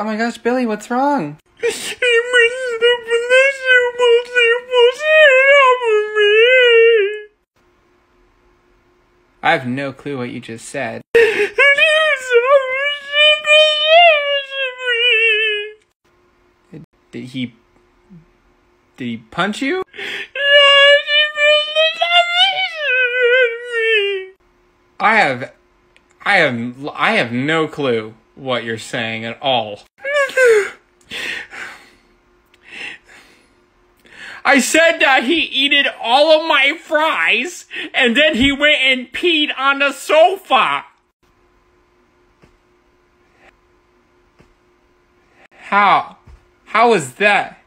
Oh my gosh, Billy, what's wrong? He misses it up for this up with me I have no clue what you just said. Did he. Did he punch you? I have. I have. I have no clue what you're saying at all. I said that he eated all of my fries and then he went and peed on the sofa. How? How was that?